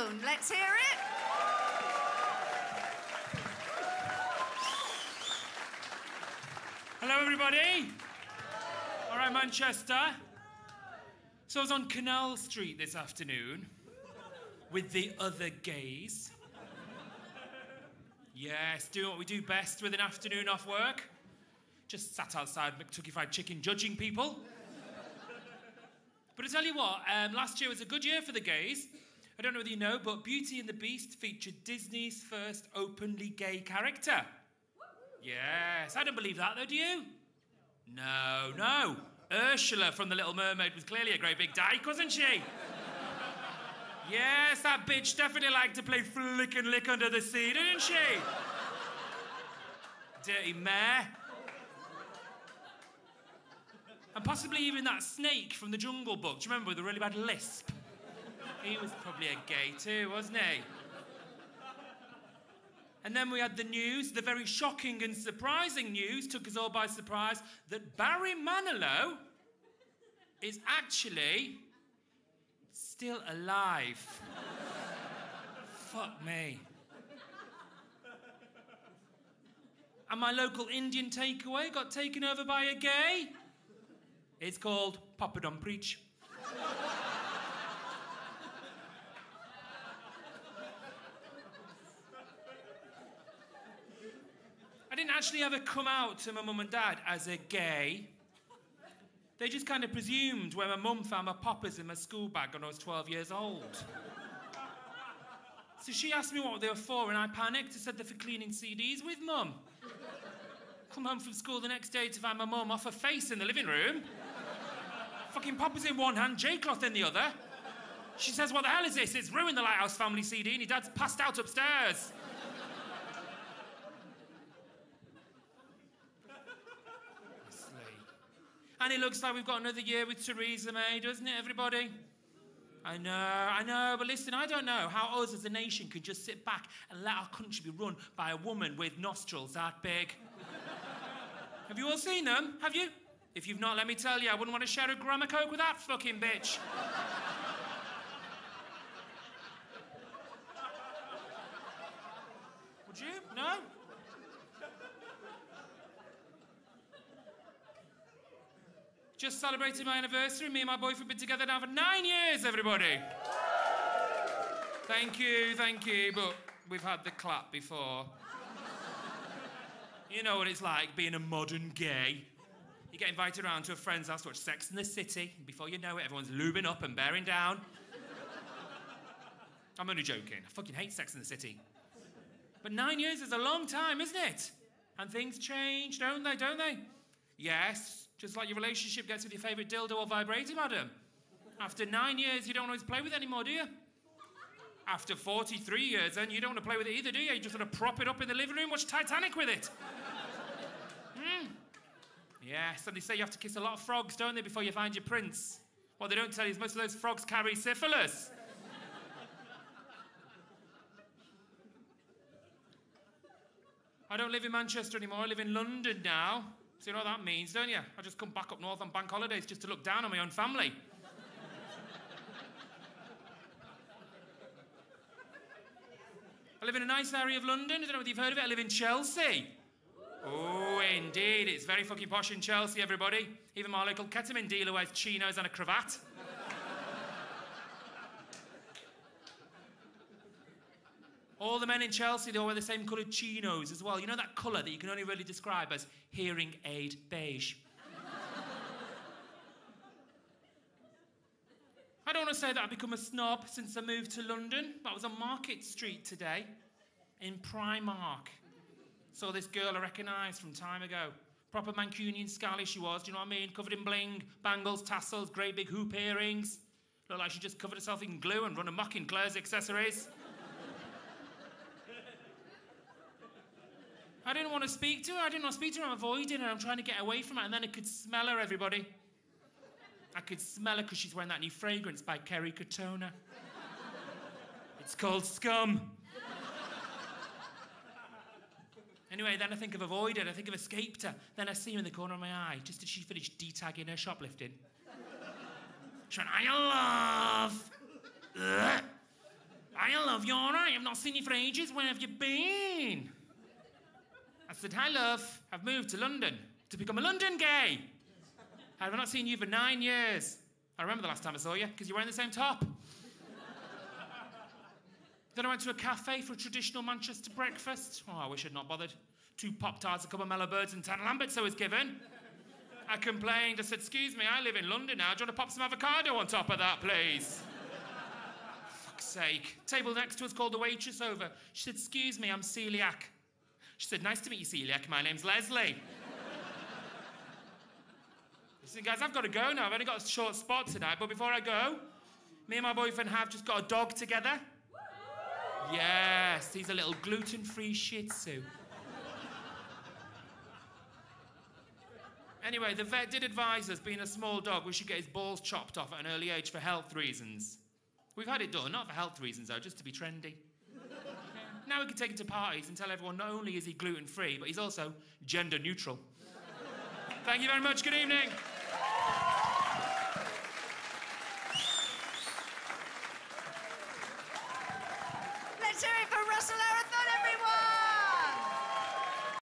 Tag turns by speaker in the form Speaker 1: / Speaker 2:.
Speaker 1: Stone. Let's hear it.
Speaker 2: Hello, everybody. All right, Manchester. So I was on Canal Street this afternoon with the other gays. Yes, doing what we do best with an afternoon off work. Just sat outside McTucky Fried Chicken judging people. But I tell you what, um, last year was a good year for the gays. I don't know whether you know, but Beauty and the Beast featured Disney's first openly gay character. Yes, I don't believe that though, do you? No, no. Ursula from The Little Mermaid was clearly a great big dyke, wasn't she? Yes, that bitch definitely liked to play flick and lick under the sea, didn't she? Dirty mare. And possibly even that snake from the Jungle Book. Do you remember with the really bad lisp? He was probably a gay too, wasn't he? And then we had the news, the very shocking and surprising news, took us all by surprise, that Barry Manilow is actually still alive. Fuck me. And my local Indian takeaway got taken over by a gay. It's called Papa Don't Preach. Actually ever come out to my mum and dad as a gay. They just kind of presumed when my mum found my poppers in my school bag when I was 12 years old. So she asked me what they were for, and I panicked. I said they're for cleaning CDs with mum. Come home from school the next day to find my mum off her face in the living room. Fucking poppers in one hand, J-cloth in the other. She says, What the hell is this? It's ruined the Lighthouse family CD, and your dad's passed out upstairs. And it looks like we've got another year with Theresa May, doesn't it, everybody? I know, I know, but listen, I don't know how us as a nation can just sit back and let our country be run by a woman with nostrils that big. Have you all seen them? Have you? If you've not, let me tell you, I wouldn't want to share a gram of coke with that fucking bitch. Would you? No? Just celebrated my anniversary. Me and my boyfriend have been together now for nine years, everybody. Thank you, thank you, but we've had the clap before. You know what it's like being a modern gay. You get invited around to a friend's house to watch Sex in the City, before you know it, everyone's lubing up and bearing down. I'm only joking. I fucking hate Sex in the City. But nine years is a long time, isn't it? And things change, don't they? Don't they? Yes, just like your relationship gets with your favourite dildo or vibrator, madam. After nine years, you don't always play with it anymore, do you? After 43 years, then you don't want to play with it either, do you? You just want to prop it up in the living room, watch Titanic with it. Mm. Yes, and they say you have to kiss a lot of frogs, don't they, before you find your prince? What they don't tell you is most of those frogs carry syphilis. I don't live in Manchester anymore, I live in London now. So you know what that means, don't you? I just come back up north on bank holidays just to look down on my own family. I live in a nice area of London. I don't know whether you've heard of it. I live in Chelsea. Oh, indeed. It's very fucking posh in Chelsea, everybody. Even my local ketamine dealer wears chinos and a cravat. All the men in Chelsea, they all wear the same coloured chinos as well. You know that colour that you can only really describe as hearing aid beige. I don't want to say that I've become a snob since I moved to London, but I was on Market Street today in Primark. Saw this girl I recognised from time ago. Proper Mancunian scally she was, do you know what I mean? Covered in bling, bangles, tassels, great big hoop earrings. Looked like she just covered herself in glue and run amok in Claire's accessories. I didn't want to speak to her. I didn't want to speak to her. I'm avoiding her. I'm trying to get away from her. And then I could smell her, everybody. I could smell her because she's wearing that new fragrance by Kerry Katona. It's called Scum. Anyway, then I think of avoided, I think of escaped her. Then I see her in the corner of my eye, just as she finished detagging her shoplifting. Went, I love. I love, you all right? I've not seen you for ages. Where have you been? I said, Hi, love. I've moved to London to become a London gay. I've not seen you for nine years. I remember the last time I saw you because you're wearing the same top. then I went to a cafe for a traditional Manchester breakfast. Oh, I wish I'd not bothered. Two Pop Tarts, a couple of mellow birds, and 10 Lamberts I was given. I complained. I said, Excuse me, I live in London now. Do you want to pop some avocado on top of that, please? Fuck's sake. Table next to us called the waitress over. She said, Excuse me, I'm celiac. She said, Nice to meet you, celiac. My name's Leslie. I said, Guys, I've got to go now. I've only got a short spot tonight. But before I go, me and my boyfriend have just got a dog together. Yes, he's a little gluten free shih tzu. Anyway, the vet did advise us, being a small dog, we should get his balls chopped off at an early age for health reasons. We've had it done, not for health reasons though, just to be trendy. Now we can take him to parties and tell everyone not only is he gluten free, but he's also gender neutral. Thank you very much. Good evening.
Speaker 1: Let's hear it for Russell